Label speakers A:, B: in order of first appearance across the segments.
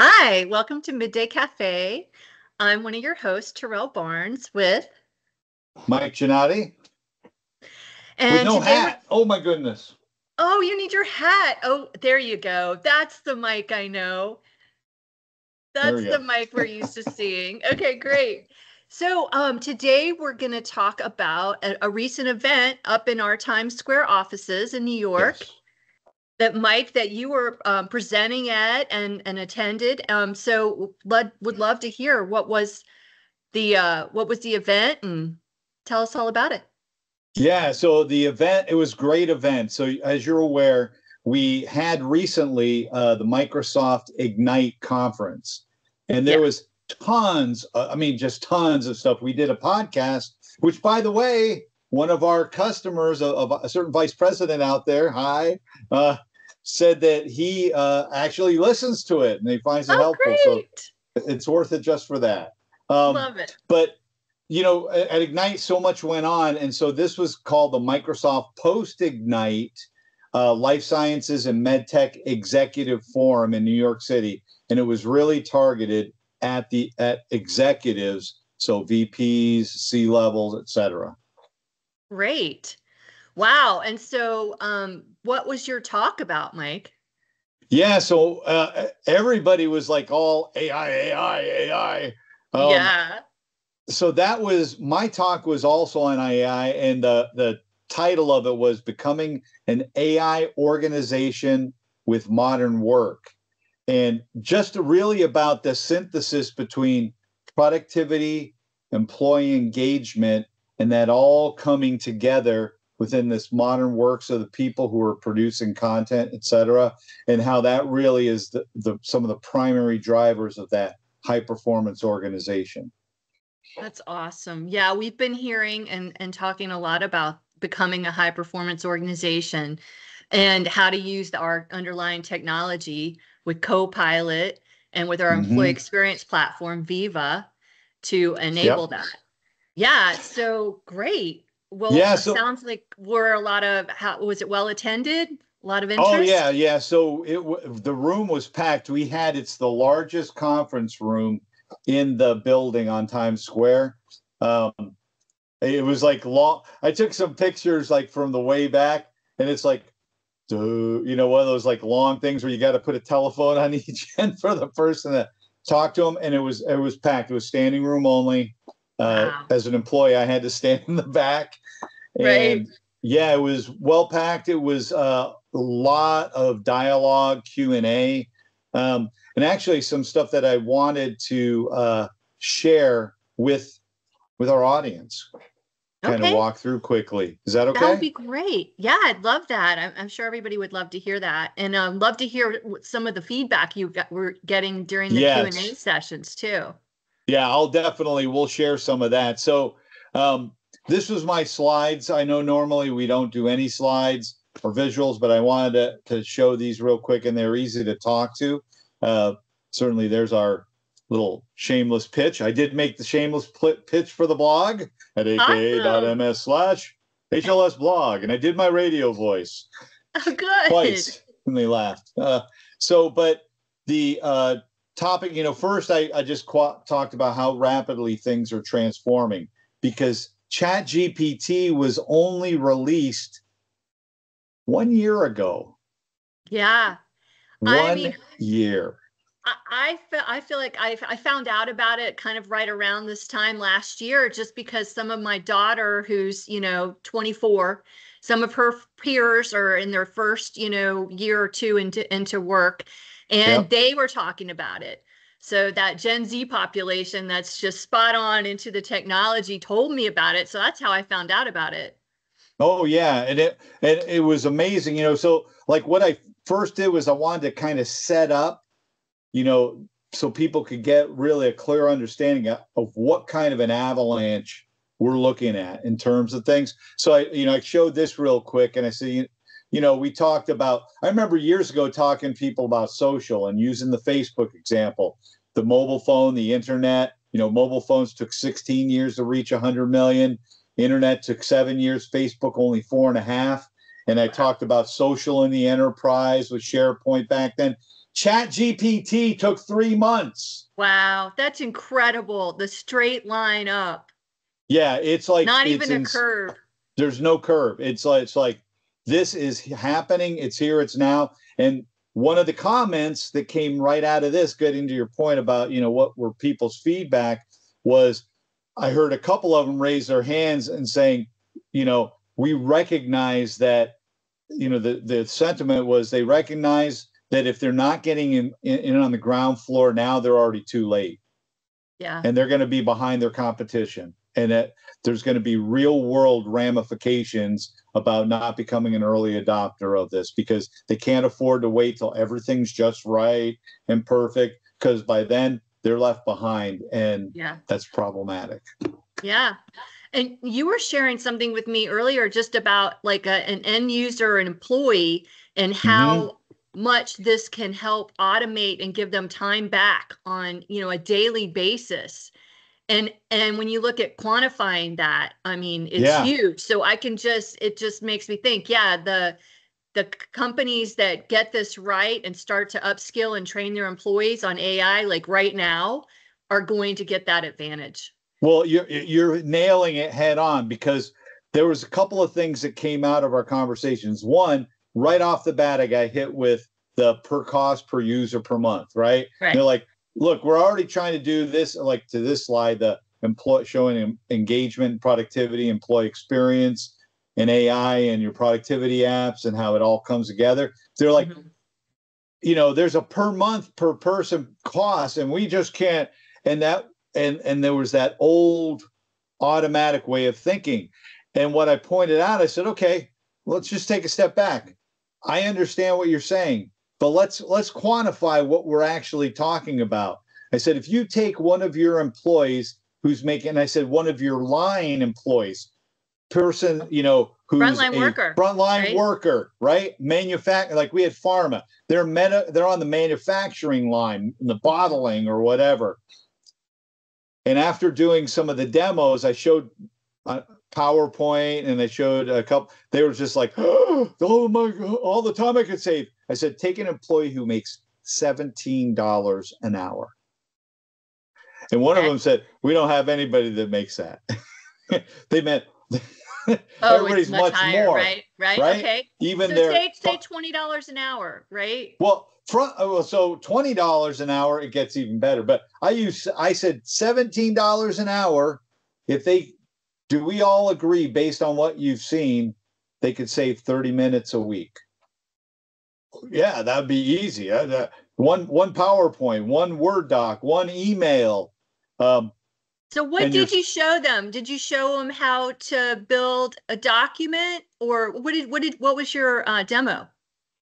A: Hi, welcome to Midday Cafe. I'm one of your hosts, Tyrelle Barnes, with
B: Mike Gannotti.
A: and
B: With no hat. Oh my goodness.
A: oh, you need your hat. Oh, there you go. That's the mic I know. That's the mic we're used to seeing. Okay, great. So um, today we're going to talk about a, a recent event up in our Times Square offices in New York.
B: Yes.
A: That Mike that you were um, presenting at and and attended. Um, so would would love to hear what was the uh, what was the event and tell us all about it.
B: Yeah, so the event, it was great event. So as you're aware, we had recently uh, the Microsoft Ignite conference, and there
A: Yeah.
B: was tons, uh, I mean, just tons of stuff. We did a podcast, which by the way, one of our customers, a, a certain vice president out there, hi, uh, said that he uh, actually listens to it and he finds it
A: Oh,
B: helpful. So
A: great!
B: it's worth it just for that. Um,
A: Love it.
B: but you know at ignite so much went on and so this was called the microsoft post ignite uh, life sciences and medtech executive forum in new york city and it was really targeted at the at executives so vps c levels et cetera
A: Great. Wow. And so, um, what was your talk about, Mike?
B: yeah so uh, everybody was like all ai ai ai Um,
A: yeah.
B: so that was my talk was also on AI, and the the title of it was becoming an AI organization with modern work, and just really about the synthesis between productivity, employee engagement, and that all coming together within this modern works of the people who are producing content, et cetera, and how that really is the, the some of the primary drivers of that high performance organization.
A: That's awesome. Yeah, we've been hearing and, and talking a lot about becoming a high performance organization and how to use the, our underlying technology with Copilot and with our employee
B: Mhm.
A: experience platform, Viva, to enable that. Yeah, so great. Well,
B: Yeah,
A: it
B: so-
A: sounds like were a lot of how was it well attended? A lot of interest.
B: Oh yeah, yeah. So it the room was packed. We had it's the largest conference room in the building on Times Square. Um, it was like long. I took some pictures like from the way back, and it's like, you know, one of those like long things where you got to put a telephone on each end for the person to talk to them. And it was it was packed. It was standing room only. Uh,
A: Wow.
B: As an employee, I had to stand in the back.
A: Right.
B: And yeah, it was well packed. It was uh, a lot of dialogue, Q and A, um, and actually some stuff that I wanted to uh, share with with our audience. Kind of walk through quickly. Is that okay?
A: That would be great. Yeah, I'd love that. I'm, I'm sure everybody would love to hear that, and um, love to hear some of the feedback you got, were getting during the Q and A sessions too.
B: Yeah, I'll definitely we'll share some of that. So um, this was my slides. I know normally we don't do any slides or visuals, but I wanted to, to show these real quick, and they're easy to talk to. Uh, certainly, there's our little shameless pitch. I did make the shameless pl- pitch for the blog at aka.ms slash HLS blog, and I did my radio voice
A: Oh, good.
B: twice and they laughed uh, so but the uh, topic you know first i, I just talked about how rapidly things are transforming because chat gpt was only released one year ago.
A: Yeah,
B: one
A: I mean-
B: year.
A: I, I feel I feel like I I found out about it kind of right around this time last year, just because some of my daughter, who's you know 24, some of her peers are in their first you know year or two into into work, and
B: Yep.
A: they were talking about it. So that Gen Z population that's just spot on into the technology told me about it. So that's how I found out about it.
B: Oh yeah, and it and it was amazing, you know. So like what I first did was I wanted to kind of set up, you know, so people could get really a clear understanding of, of what kind of an avalanche we're looking at in terms of things. So I, you know, I showed this real quick, and I said, you, know, we talked about. I remember years ago talking to people about social and using the Facebook example, the mobile phone, the internet. You know, mobile phones took 16 years to reach 100 million. Internet took seven years. Facebook only four and a half. And I talked about social in the enterprise with SharePoint back then. Chat GPT took three months.
A: Wow, that's incredible. The straight line up.
B: Yeah, it's like
A: not
B: it's
A: even a
B: ins-
A: curve.
B: There's no curve. It's like it's like this is happening. It's here. It's now. And one of the comments that came right out of this, getting to your point about you know what were people's feedback was, I heard a couple of them raise their hands and saying, you know, we recognize that, you know, the the sentiment was they recognize that if they're not getting in, in, in on the ground floor now, they're already too late
A: Yeah.
B: and they're going to be behind their competition and that there's going to be real world ramifications about not becoming an early adopter of this because they can't afford to wait till everything's just right and perfect because by then they're left behind and
A: Yeah.
B: that's problematic
A: Yeah. And you were sharing something with me earlier just about like a, an end user, an employee, and mm-hmm. how much this can help automate and give them time back on, you know, a daily basis. And and when you look at quantifying that, I mean, it's
B: Yeah.
A: huge. So I can just it just makes me think, yeah, the the companies that get this right and start to upskill and train their employees on AI like right now are going to get that advantage.
B: Well, you're you're nailing it head on because there was a couple of things that came out of our conversations. One, right off the bat, I got hit with the per cost per user per month, right?
A: Right.
B: They're like, look, we're already trying to do this, like to this slide, the employee showing engagement, productivity, employee experience, and AI and your productivity apps and how it all comes together. They're like,
A: Mhm.
B: you know there's a per month per person cost and we just can't and that and and there was that old automatic way of thinking and what i pointed out i said okay let's just take a step back i understand what you're saying but let's let's quantify what we're actually talking about. I said if you take one of your employees who's making i said one of your line employees person you know who's
A: Frontline
B: a
A: worker,
B: frontline
A: right?
B: worker right? Manufact like we had pharma. They're meta they're on the manufacturing line the bottling or whatever. And after doing some of the demos i showed uh, powerpoint and i showed a couple they were just like oh my god all the time i could save i said take an employee who makes $17 an hour and one of them said we don't have anybody that makes that they meant
A: Oh,
B: everybody's
A: much,
B: much
A: higher,
B: more
A: right? Right.
B: right?
A: Okay.
B: even
A: so
B: their
A: say say twenty dollars an hour, right?
B: Well, front oh, uh, well, so twenty dollars an hour, it gets even better. But I use I said seventeen dollars an hour. If they do, we all agree based on what you've seen, they could save thirty minutes a week. Yeah, that'd be easy. Uh, that- one one PowerPoint, one Word doc, one email. Um,
A: So what did you show them? Did you show them how to build a document, or what did what did what was your uh, demo?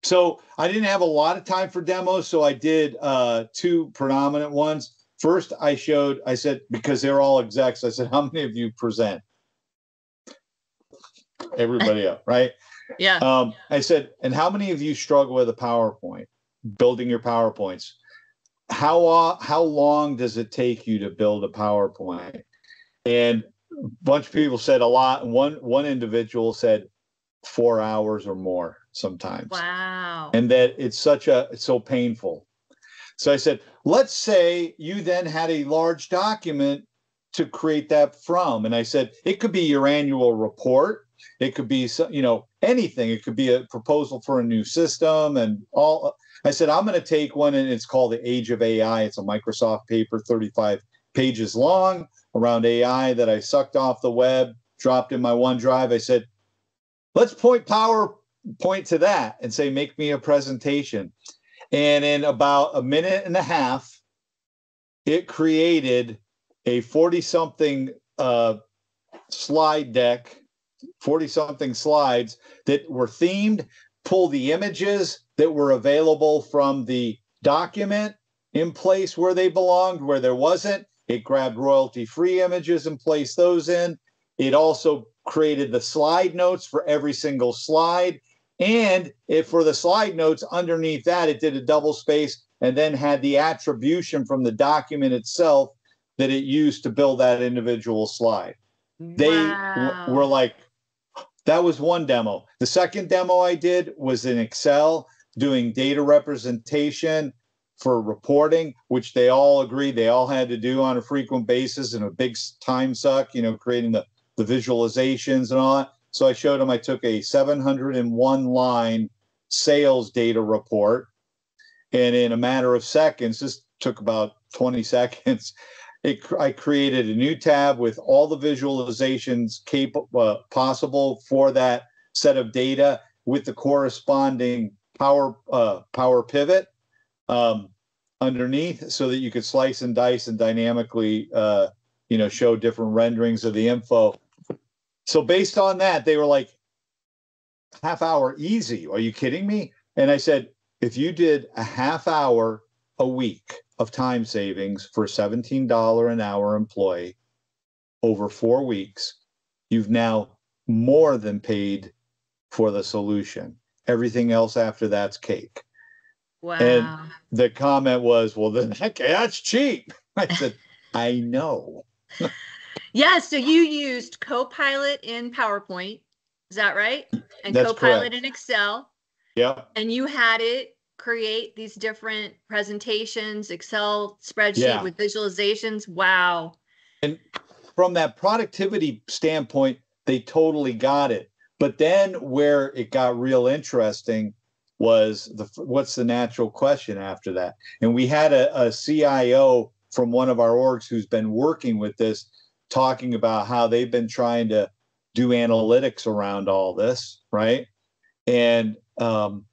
B: So I didn't have a lot of time for demos, so I did uh, two predominant ones. First, I showed, I said, because they're all execs, I said, how many of you present? Everybody up, right?
A: Yeah.
B: Um, I said, and how many of you struggle with a PowerPoint, building your PowerPoints? How uh, how long does it take you to build a PowerPoint? And a bunch of people said a lot. One one individual said four hours or more sometimes
A: wow.
B: and that it's such a it's so painful. So I said, let's say you then had a large document to create that from, and I said it could be your annual report, it could be you know anything, it could be a proposal for a new system, and all. I said I'm going to take one, and it's called the Age of AI. It's a Microsoft paper, 35 pages long around AI that I sucked off the web, dropped in my OneDrive. I said, let's point power point to that and say, make me a presentation. And in about a minute and a half, it created a 40 something uh, slide deck, 40 something slides that were themed, pull the images that were available from the document in place where they belonged, where there wasn't. It grabbed royalty free images and placed those in. It also created the slide notes for every single slide. And if for the slide notes underneath that, it did a double space and then had the attribution from the document itself that it used to build that individual slide. They w- were like, that was one demo. The second demo I did was in Excel doing data representation for reporting, which they all agreed they all had to do on a frequent basis and a big time suck, you know, creating the, the visualizations and all that. So I showed them I took a 701 line sales data report. And in a matter of seconds, this took about 20 seconds. It, I created a new tab with all the visualizations capable uh, possible for that set of data with the corresponding power uh, power pivot um, underneath, so that you could slice and dice and dynamically, uh, you know, show different renderings of the info. So based on that, they were like, half hour easy. Are you kidding me? And I said, if you did a half hour a week of time savings for $17 an hour employee over four weeks, you've now more than paid for the solution. Everything else after that's cake.
A: Wow.
B: And the comment was, well, then that's cheap. I said, I know.
A: yeah. So you used Copilot in PowerPoint. Is that right? And
B: That's
A: Copilot
B: correct.
A: in Excel.
B: Yeah.
A: And you had it create these different presentations, Excel spreadsheet
B: Yeah.
A: with visualizations. Wow.
B: And from that productivity standpoint, they totally got it. But then where it got real interesting was the what's the natural question after that? And we had a, a CIO from one of our orgs who's been working with this, talking about how they've been trying to do analytics around all this, right? And um,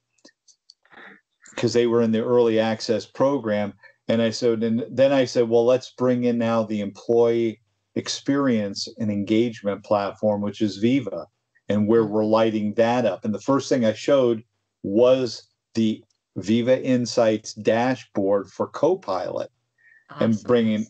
B: because they were in the early access program, and I said, and then I said, well, let's bring in now the employee experience and engagement platform, which is Viva, and where we're mm-hmm. lighting that up. And the first thing I showed was the Viva Insights dashboard for Copilot and bringing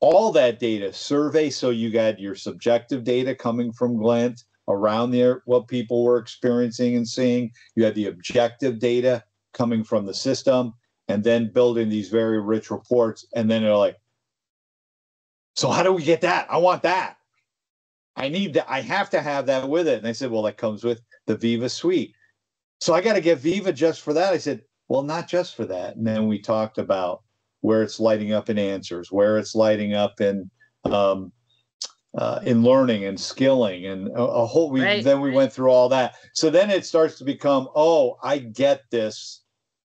B: all that data survey. So you got your subjective data coming from Glint around there, what people were experiencing and seeing. You had the objective data coming from the system, and then building these very rich reports. And then they're like, so how do we get that? I want that. I need that. I have to have that with it. And I said, well, that comes with the Viva suite. So I got to get Viva just for that. I said, well, not just for that. And then we talked about where it's lighting up in answers, where it's lighting up in um, uh, in learning and skilling, and a, a whole. We
A: Right,
B: then we went through all that. So then it starts to become, oh, I get this.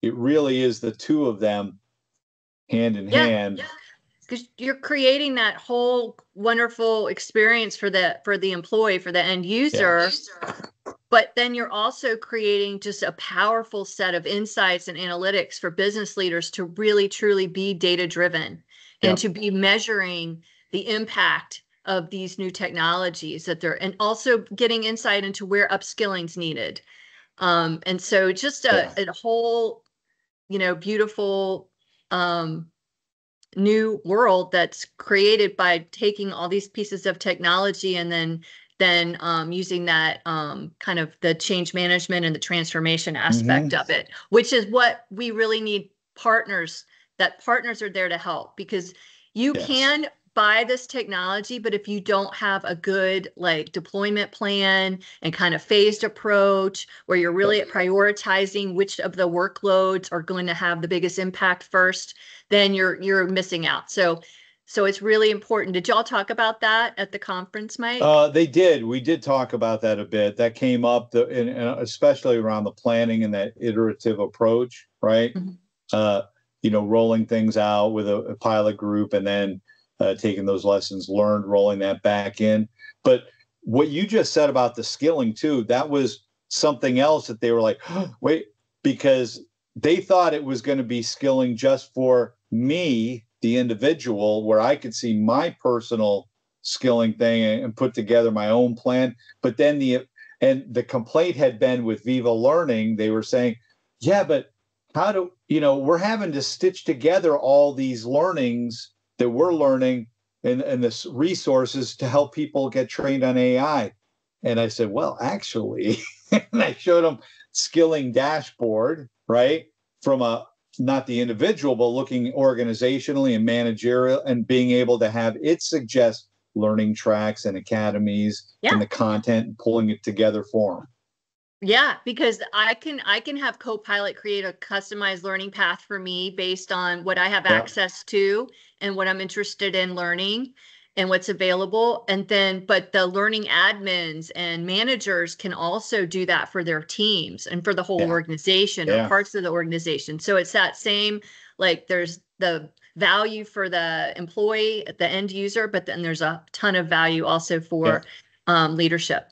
B: It really is the two of them, hand in
A: Yeah,
B: hand.
A: because you're creating that whole wonderful experience for the for the employee for the end user. But then you're also creating just a powerful set of insights and analytics for business leaders to really truly be data driven
B: Yeah.
A: and to be measuring the impact of these new technologies that they're and also getting insight into where upskilling's needed. Um, and so just a, a whole you know beautiful um, new world that's created by taking all these pieces of technology and then then um, using that um, kind of the change management and the transformation aspect of it which is what we really need partners that partners are there to help because you
B: Yes.
A: can buy this technology but if you don't have a good like deployment plan and kind of phased approach where you're really prioritizing which of the workloads are going to have the biggest impact first then you're you're missing out so so it's really important did y'all talk about that at the conference mike
B: Uh, they did. We did talk about that a bit. That came up, the, in, in- especially around the planning and that iterative approach, right?
A: Mhm.
B: Uh, you know, rolling things out with a, a pilot group and then uh, taking those lessons learned, rolling that back in. But what you just said about the skilling too, that was something else that they were like, wait, because they thought it was going to be skilling just for me, the individual, where I could see my personal skilling thing and, and put together my own plan. But then the and the complaint had been with Viva Learning, they were saying, yeah, but how do you know we're having to stitch together all these learnings that we're learning and, and this resources to help people get trained on AI. And I said, well, actually, and I showed them skilling dashboard, right? From a not the individual, but looking organizationally and managerial and being able to have it suggest learning tracks and academies
A: Yeah.
B: and the content and pulling it together for them.
A: Yeah, because I can I can have Copilot create a customized learning path for me based on what I have
B: Yeah.
A: access to and what I'm interested in learning and what's available. And then, but the learning admins and managers can also do that for their teams and for the whole
B: Yeah.
A: organization or parts of the organization. So it's that same, like there's the value for the employee, the end user, but then there's a ton of value also for um, leadership.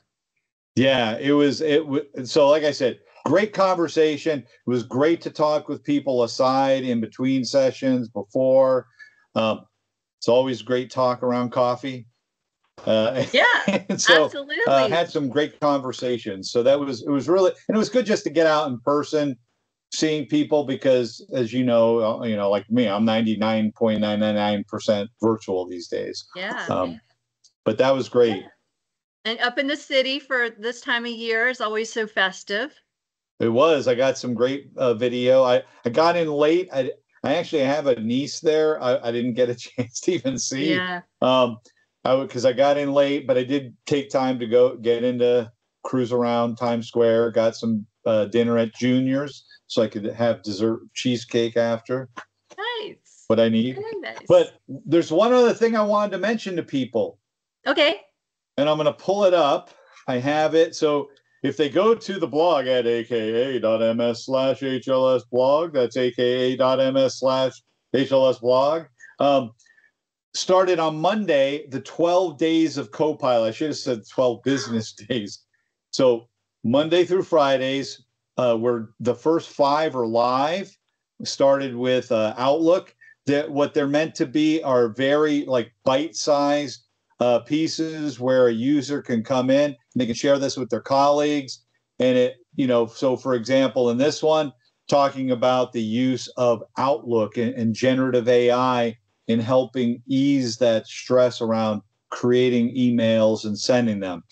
B: Yeah, it was it was so like I said, great conversation. It was great to talk with people aside in between sessions before. Um, it's always great talk around coffee. Uh,
A: Yeah,
B: so
A: absolutely.
B: uh, had some great conversations. So that was it was really and it was good just to get out in person, seeing people because as you know, uh, you know, like me, I'm 99.999% virtual these days.
A: yeah.
B: Um, but that was great.
A: And up in the city for this time of year is always so festive.
B: It was. I got some great uh, video. I I got in late. I I actually have a niece there. I, I didn't get a chance to even see.
A: Yeah.
B: Um, I because I got in late, but I did take time to go get into cruise around Times Square. Got some uh, dinner at Junior's so I could have dessert cheesecake after
A: Nice.
B: what I need.
A: Nice.
B: But there's one other thing I wanted to mention to people.
A: okay.
B: And I'm going to pull it up. I have it. So if they go to the blog at aka.ms slash HLS blog, that's aka.ms slash HLS blog. Um, started on Monday, the 12 days of Copilot. I should have said 12 business days. So Monday through Fridays, uh, where the first five are live. Started with uh, Outlook. That what they're meant to be are very like bite-sized uh, pieces where a user can come in and they can share this with their colleagues. And it, you know, so for example, in this one, talking about the use of Outlook and, and generative AI in helping ease that stress around creating emails and sending them.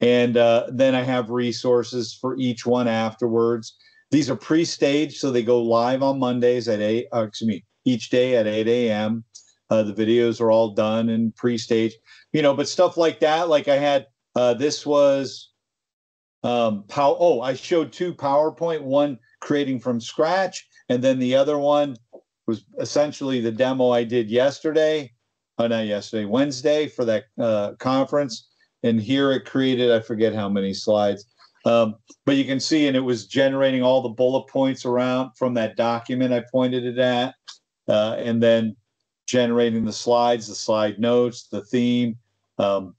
B: And uh, then I have resources for each one afterwards. These are pre-staged, so they go live on Mondays at eight. Uh, excuse me, each day at 8 a.m. Uh, the videos are all done and pre-staged you know, but stuff like that. Like I had uh, this was um, pow. Oh, I showed two PowerPoint. One creating from scratch, and then the other one was essentially the demo I did yesterday. Oh, not yesterday, Wednesday for that uh, conference. And here it created, I forget how many slides, um, but you can see, and it was generating all the bullet points around from that document I pointed it at, uh, and then generating the slides, the slide notes, the theme, um,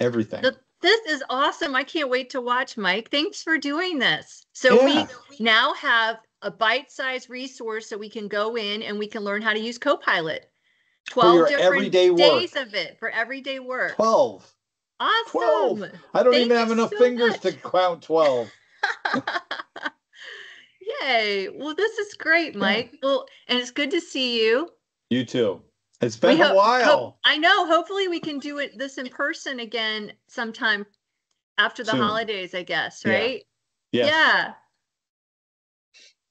B: everything.
A: This is awesome. I can't wait to watch, Mike. Thanks for doing this. So
B: Yeah.
A: we now have a bite-sized resource that we can go in and we can learn how to use Copilot. 12 different
B: everyday work.
A: days of it for everyday work.
B: 12.
A: Awesome.
B: 12. I don't
A: Thank
B: even have enough
A: so
B: fingers to count 12.
A: Yay. Well, this is great, Mike. Well, and it's good to see you.
B: You too. It's been a while.
A: hope- I know. Hopefully, we can do it this in person again sometime after the
B: Soon.
A: holidays, I guess,
B: Yeah.
A: right?
B: yes.
A: Yeah.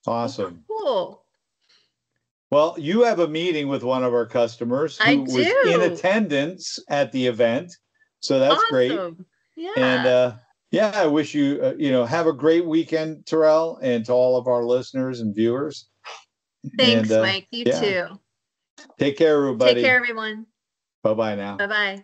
B: Awesome.
A: Cool.
B: Well, you have a meeting with one of our customers
A: I
B: who was in attendance at the event. So that's great.
A: Yeah.
B: And uh, yeah, I wish you, uh, you know, have a great weekend, Tyrelle, and to all of our listeners and viewers.
A: Thanks,
B: and, uh,
A: Mike. You
B: yeah.
A: too.
B: Take care, everybody.
A: Take care, everyone.
B: Bye bye now.
A: Bye bye.